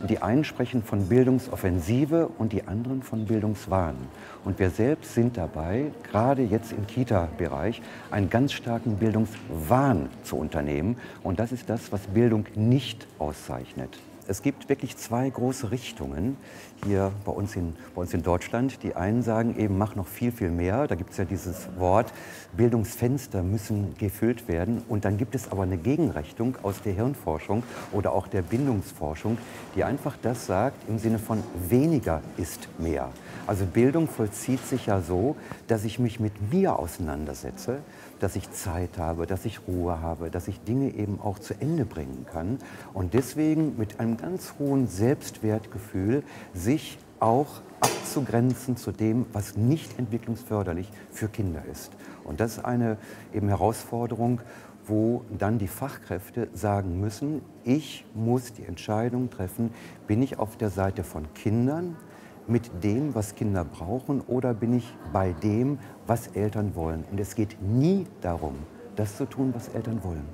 Die einen sprechen von Bildungsoffensive und die anderen von Bildungswahn. Und wir selbst sind dabei, gerade jetzt im Kita-Bereich, einen ganz starken Bildungswahn zu unternehmen. Und das ist das, was Bildung nicht auszeichnet. Es gibt wirklich zwei große Richtungen hier bei uns, in, bei uns in Deutschland. Die einen sagen eben, mach noch viel, viel mehr. Da gibt es ja dieses Wort, Bildungsfenster müssen gefüllt werden. Und dann gibt es aber eine Gegenrichtung aus der Hirnforschung oder auch der Bindungsforschung, die einfach das sagt im Sinne von weniger ist mehr. Also Bildung vollzieht sich ja so, dass ich mich mit mir auseinandersetze, dass ich Zeit habe, dass ich Ruhe habe, dass ich Dinge eben auch zu Ende bringen kann und deswegen mit einem ganz hohen Selbstwertgefühl sich auch abzugrenzen zu dem, was nicht entwicklungsförderlich für Kinder ist. Und das ist eine eben Herausforderung, wo dann die Fachkräfte sagen müssen, ich muss die Entscheidung treffen, bin ich auf der Seite von Kindern, mit dem, was Kinder brauchen, oder bin ich bei dem, was Eltern wollen? Und es geht nie darum, das zu tun, was Eltern wollen.